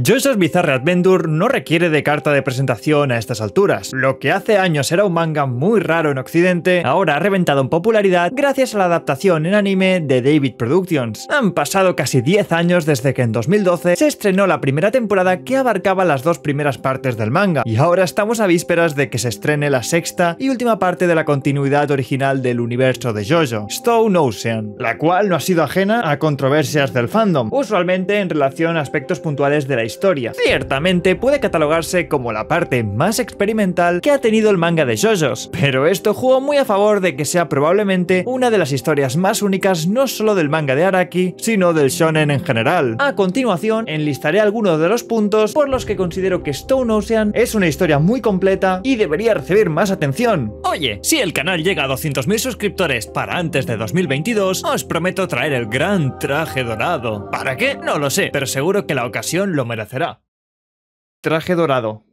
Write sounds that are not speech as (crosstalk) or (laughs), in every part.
JoJo's Bizarre Adventure no requiere de carta de presentación a estas alturas. Lo que hace años era un manga muy raro en Occidente, ahora ha reventado en popularidad gracias a la adaptación en anime de David Productions. Han pasado casi 10 años desde que en 2012 se estrenó la primera temporada que abarcaba las dos primeras partes del manga, y ahora estamos a vísperas de que se estrene la sexta y última parte de la continuidad original del universo de JoJo, Stone Ocean, la cual no ha sido ajena a controversias del fandom, usualmente en relación a aspectos puntuales de la historia. Ciertamente puede catalogarse como la parte más experimental que ha tenido el manga de JoJo's, pero esto jugó muy a favor de que sea probablemente una de las historias más únicas no solo del manga de Araki, sino del shonen en general. A continuación, enlistaré algunos de los puntos por los que considero que Stone Ocean es una historia muy completa y debería recibir más atención. Oye, si el canal llega a 200.000 suscriptores para antes de 2022, os prometo traer el gran traje dorado. ¿Para qué? No lo sé, pero seguro que la ocasión lo merece Traje dorado.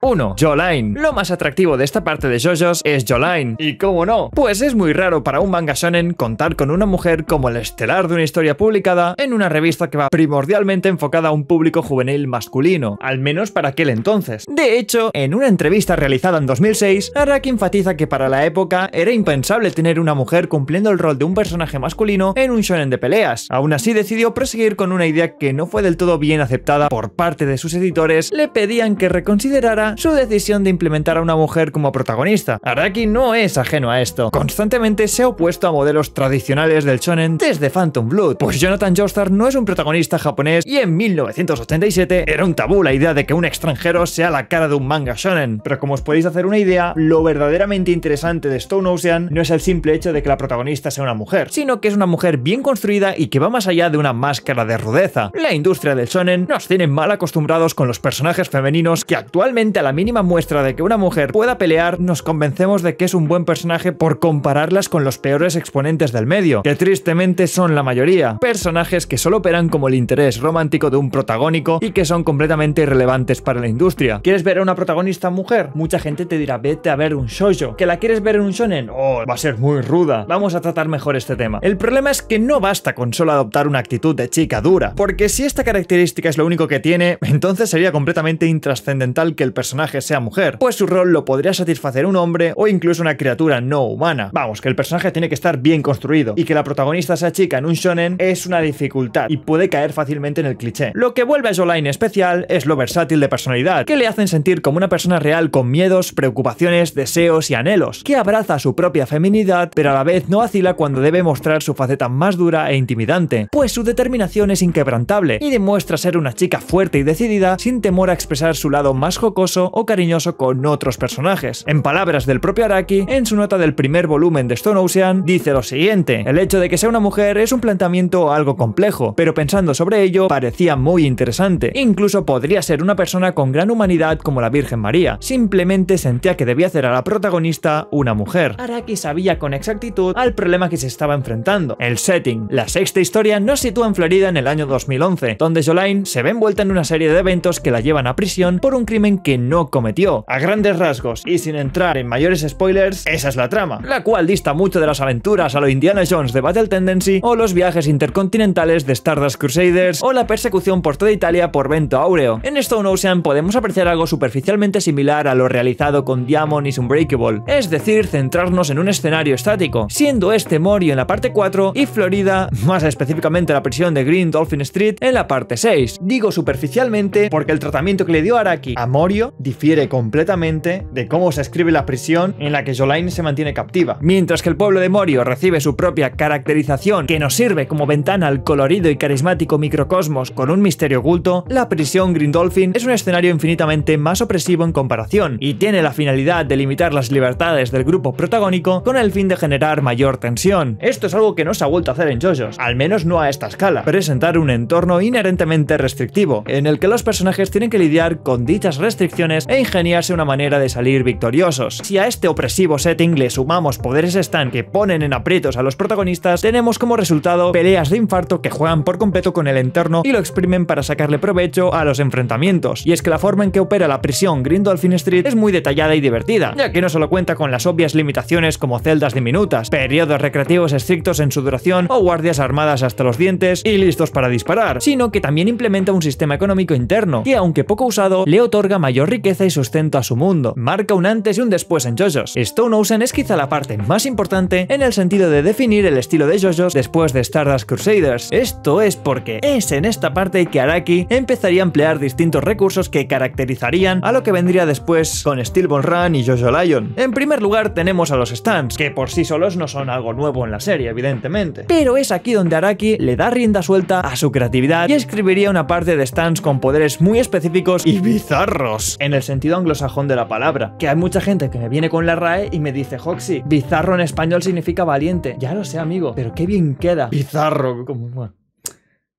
1. Jolaine. Lo más atractivo de esta parte de JoJo's es Jolaine. ¿Y cómo no? Pues es muy raro para un manga shonen contar con una mujer como el estelar de una historia publicada en una revista que va primordialmente enfocada a un público juvenil masculino, al menos para aquel entonces. De hecho, en una entrevista realizada en 2006, Araki enfatiza que para la época era impensable tener una mujer cumpliendo el rol de un personaje masculino en un shonen de peleas. Aún así decidió proseguir con una idea que no fue del todo bien aceptada por parte de sus editores, le pedían que reconsiderara su decisión de implementar a una mujer como protagonista. Araki no es ajeno a esto. Constantemente se ha opuesto a modelos tradicionales del shonen desde Phantom Blood, pues Jonathan Joestar no es un protagonista japonés y en 1987 era un tabú la idea de que un extranjero sea la cara de un manga shonen. Pero como os podéis hacer una idea, lo verdaderamente interesante de Stone Ocean no es el simple hecho de que la protagonista sea una mujer, sino que es una mujer bien construida y que va más allá de una máscara de rudeza. La industria del shonen nos tiene mal acostumbrados con los personajes femeninos que actualmente a la mínima muestra de que una mujer pueda pelear, nos convencemos de que es un buen personaje por compararlas con los peores exponentes del medio, que tristemente son la mayoría. Personajes que solo operan como el interés romántico de un protagónico y que son completamente irrelevantes para la industria. ¿Quieres ver a una protagonista mujer? Mucha gente te dirá, vete a ver un shoujo. ¿Que la quieres ver en un shonen? Oh, va a ser muy ruda. Vamos a tratar mejor este tema. El problema es que no basta con solo adoptar una actitud de chica dura, porque si esta característica es lo único que tiene, entonces sería completamente intrascendental que el personaje personaje sea mujer, pues su rol lo podría satisfacer un hombre o incluso una criatura no humana. Vamos, que el personaje tiene que estar bien construido y que la protagonista sea chica en un shonen es una dificultad y puede caer fácilmente en el cliché. Lo que vuelve a Jolaine especial es lo versátil de personalidad, que le hacen sentir como una persona real con miedos, preocupaciones, deseos y anhelos, que abraza su propia feminidad, pero a la vez no vacila cuando debe mostrar su faceta más dura e intimidante, pues su determinación es inquebrantable y demuestra ser una chica fuerte y decidida sin temor a expresar su lado más jocoso o cariñoso con otros personajes. En palabras del propio Araki, en su nota del primer volumen de Stone Ocean, dice lo siguiente, el hecho de que sea una mujer es un planteamiento algo complejo, pero pensando sobre ello parecía muy interesante. Incluso podría ser una persona con gran humanidad como la Virgen María, simplemente sentía que debía hacer a la protagonista una mujer. Araki sabía con exactitud al problema que se estaba enfrentando. El setting. La sexta historia nos sitúa en Florida en el año 2011, donde Jolaine se ve envuelta en una serie de eventos que la llevan a prisión por un crimen que no cometió. A grandes rasgos y sin entrar en mayores spoilers, esa es la trama, la cual dista mucho de las aventuras a lo Indiana Jones de Battle Tendency o los viajes intercontinentales de Stardust Crusaders o la persecución por toda Italia por Vento Aureo. En Stone Ocean podemos apreciar algo superficialmente similar a lo realizado con Diamond y Unbreakable, es decir, centrarnos en un escenario estático, siendo este Morio en la parte 4 y Florida, (laughs) más específicamente la prisión de Green Dolphin Street, en la parte 6. Digo superficialmente porque el tratamiento que le dio Araki a Morio difiere completamente de cómo se escribe la prisión en la que Jolaine se mantiene captiva. Mientras que el pueblo de Morio recibe su propia caracterización que nos sirve como ventana al colorido y carismático microcosmos con un misterio oculto, la prisión Grindolphin es un escenario infinitamente más opresivo en comparación y tiene la finalidad de limitar las libertades del grupo protagónico con el fin de generar mayor tensión. Esto es algo que no se ha vuelto a hacer en JoJo's, al menos no a esta escala, presentar un entorno inherentemente restrictivo, en el que los personajes tienen que lidiar con dichas restricciones e ingeniarse una manera de salir victoriosos. Si a este opresivo setting le sumamos poderes stand que ponen en aprietos a los protagonistas, tenemos como resultado peleas de infarto que juegan por completo con el entorno y lo exprimen para sacarle provecho a los enfrentamientos. Y es que la forma en que opera la prisión Green Dolphin Street es muy detallada y divertida, ya que no solo cuenta con las obvias limitaciones como celdas diminutas, periodos recreativos estrictos en su duración o guardias armadas hasta los dientes y listos para disparar, sino que también implementa un sistema económico interno que, aunque poco usado, le otorga mayor riqueza y sustento a su mundo. Marca un antes y un después en JoJo's. Stone es quizá la parte más importante en el sentido de definir el estilo de JoJo's después de Stardust Crusaders. Esto es porque es en esta parte que Araki empezaría a emplear distintos recursos que caracterizarían a lo que vendría después con Steel Ball Run y JoJo Lion. En primer lugar tenemos a los stands, que por sí solos no son algo nuevo en la serie, evidentemente. Pero es aquí donde Araki le da rienda suelta a su creatividad y escribiría una parte de stands con poderes muy específicos y bizarros, en el sentido anglosajón de la palabra. Que hay mucha gente que me viene con la RAE y me dice, Hoxie, bizarro en español significa valiente. Ya lo sé, amigo, pero qué bien queda. Bizarro, como...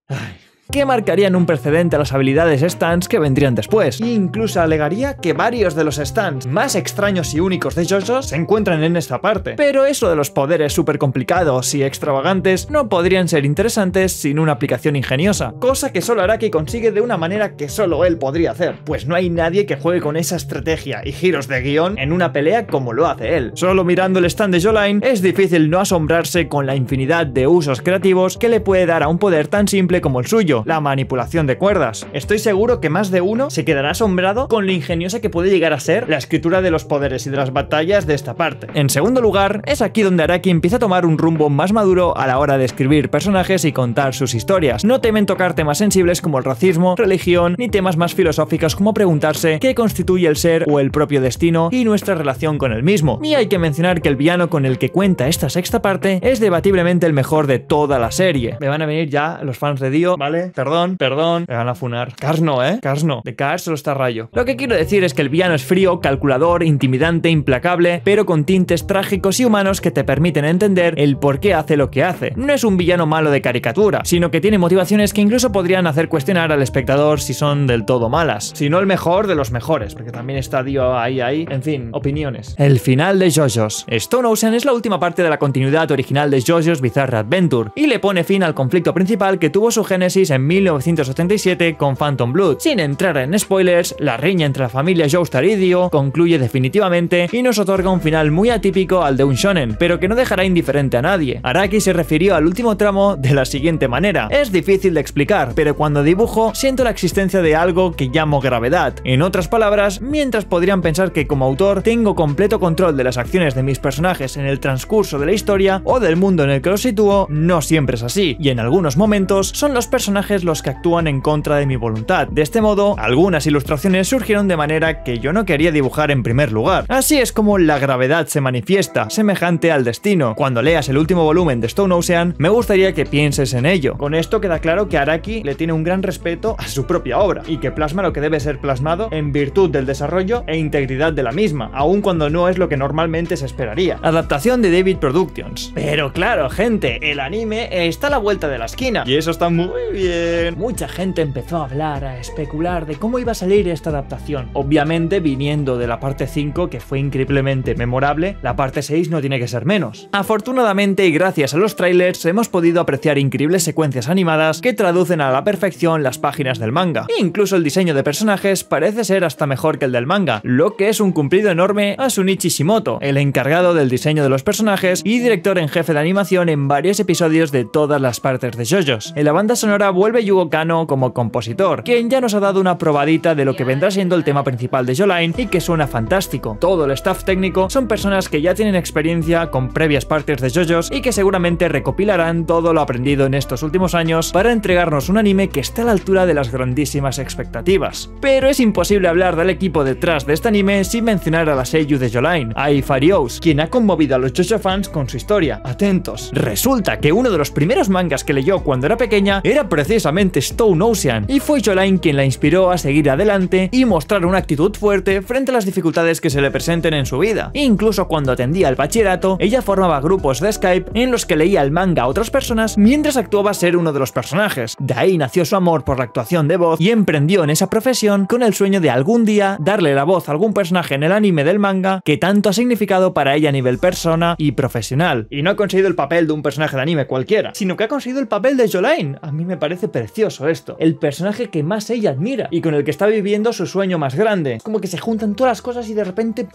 Ay que marcarían un precedente a las habilidades stands que vendrían después. E incluso alegaría que varios de los stands más extraños y únicos de JoJo se encuentran en esta parte. Pero eso de los poderes súper complicados y extravagantes no podrían ser interesantes sin una aplicación ingeniosa, cosa que solo Araki consigue de una manera que solo él podría hacer, pues no hay nadie que juegue con esa estrategia y giros de guion en una pelea como lo hace él. Solo mirando el stand de Joline es difícil no asombrarse con la infinidad de usos creativos que le puede dar a un poder tan simple como el suyo, la manipulación de cuerdas. Estoy seguro que más de uno se quedará asombrado con lo ingeniosa que puede llegar a ser la escritura de los poderes y de las batallas de esta parte. En segundo lugar, es aquí donde Araki empieza a tomar un rumbo más maduro a la hora de escribir personajes y contar sus historias. No temen tocar temas sensibles como el racismo, religión, ni temas más filosóficos como preguntarse qué constituye el ser o el propio destino y nuestra relación con el mismo. Y hay que mencionar que el villano con el que cuenta esta sexta parte es debatiblemente el mejor de toda la serie. Me van a venir ya los fans de Dio, ¿vale? Perdón, perdón, me van a funar. Cars no, ¿eh? Cars no. De Cars solo está rayo. Lo que quiero decir es que el villano es frío, calculador, intimidante, implacable, pero con tintes trágicos y humanos que te permiten entender el por qué hace lo que hace. No es un villano malo de caricatura, sino que tiene motivaciones que incluso podrían hacer cuestionar al espectador si son del todo malas. Si no el mejor de los mejores, porque también está Dio ahí, ahí. En fin, opiniones. El final de JoJo's. Stone es la última parte de la continuidad original de JoJo's Bizarre Adventure y le pone fin al conflicto principal que tuvo su génesis en 1977 con Phantom Blood. Sin entrar en spoilers, la riña entre la familia Joestar y Dio concluye definitivamente y nos otorga un final muy atípico al de un shonen, pero que no dejará indiferente a nadie. Araki se refirió al último tramo de la siguiente manera. Es difícil de explicar, pero cuando dibujo siento la existencia de algo que llamo gravedad. En otras palabras, mientras podrían pensar que como autor tengo completo control de las acciones de mis personajes en el transcurso de la historia o del mundo en el que los sitúo, no siempre es así, y en algunos momentos son los personajes los que actúan en contra de mi voluntad. De este modo, algunas ilustraciones surgieron de manera que yo no quería dibujar en primer lugar. Así es como la gravedad se manifiesta, semejante al destino. Cuando leas el último volumen de Stone Ocean, me gustaría que pienses en ello. Con esto queda claro que Araki le tiene un gran respeto a su propia obra y que plasma lo que debe ser plasmado en virtud del desarrollo e integridad de la misma, aun cuando no es lo que normalmente se esperaría. Adaptación de David Productions. Pero claro, gente, el anime está a la vuelta de la esquina y eso está muy bien. Mucha gente empezó a hablar, a especular de cómo iba a salir esta adaptación. Obviamente, viniendo de la parte 5, que fue increíblemente memorable, la parte 6 no tiene que ser menos. Afortunadamente y gracias a los trailers hemos podido apreciar increíbles secuencias animadas que traducen a la perfección las páginas del manga. E incluso el diseño de personajes parece ser hasta mejor que el del manga, lo que es un cumplido enorme a Sunichi Shimoto, el encargado del diseño de los personajes y director en jefe de animación en varios episodios de todas las partes de JoJo's. En la banda sonora vuelve Yugo Kano como compositor, quien ya nos ha dado una probadita de lo que vendrá siendo el tema principal de Joline y que suena fantástico. Todo el staff técnico son personas que ya tienen experiencia con previas partes de JoJo's y que seguramente recopilarán todo lo aprendido en estos últimos años para entregarnos un anime que está a la altura de las grandísimas expectativas. Pero es imposible hablar del equipo detrás de este anime sin mencionar a la seiyuu de Joline, Ai Farious, quien ha conmovido a los JoJo fans con su historia. Atentos. Resulta que uno de los primeros mangas que leyó cuando era pequeña era precisamente precisamente Stone Ocean, y fue Jolaine quien la inspiró a seguir adelante y mostrar una actitud fuerte frente a las dificultades que se le presenten en su vida. incluso cuando atendía el bachillerato, ella formaba grupos de Skype en los que leía el manga a otras personas mientras actuaba ser uno de los personajes. De ahí nació su amor por la actuación de voz y emprendió en esa profesión con el sueño de algún día darle la voz a algún personaje en el anime del manga que tanto ha significado para ella a nivel persona y profesional. Y no ha conseguido el papel de un personaje de anime cualquiera, sino que ha conseguido el papel de Jolaine. A mí me parece precioso esto. El personaje que más ella admira y con el que está viviendo su sueño más grande. Como que se juntan todas las cosas y de repente...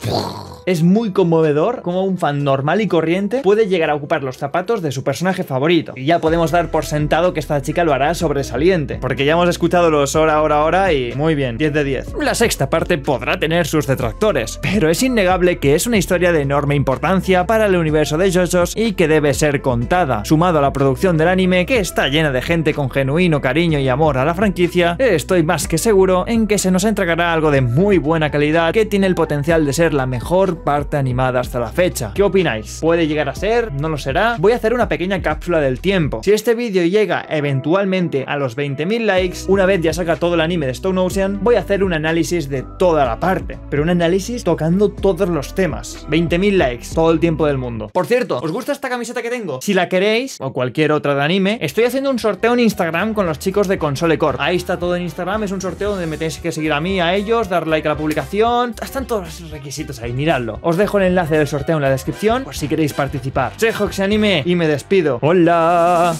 Es muy conmovedor como un fan normal y corriente puede llegar a ocupar los zapatos de su personaje favorito. Y ya podemos dar por sentado que esta chica lo hará sobresaliente. Porque ya hemos escuchado los hora, hora, hora y muy bien, 10 de 10. La sexta parte podrá tener sus detractores, pero es innegable que es una historia de enorme importancia para el universo de JoJo's y que debe ser contada. Sumado a la producción del anime, que está llena de gente con genuino cariño y amor a la franquicia, estoy más que seguro en que se nos entregará algo de muy buena calidad que tiene el potencial de ser la mejor parte animada hasta la fecha. ¿Qué opináis? ¿Puede llegar a ser? ¿No lo será? Voy a hacer una pequeña cápsula del tiempo. Si este vídeo llega eventualmente a los 20.000 likes, una vez ya saca todo el anime de Stone Ocean, voy a hacer un análisis de toda la parte. Pero un análisis tocando todos los temas. 20.000 likes, todo el tiempo del mundo. Por cierto, ¿os gusta esta camiseta que tengo? Si la queréis, o cualquier otra de anime, estoy haciendo un sorteo en Instagram con los chicos de Console Corp. Ahí está todo en Instagram, es un sorteo donde me tenéis que seguir a mí, a ellos, dar like a la publicación. Están todos esos requisitos ahí, miradlo. Os dejo el enlace del sorteo en la descripción por si queréis participar. Soy Hoxanime y me despido. ¡Hola!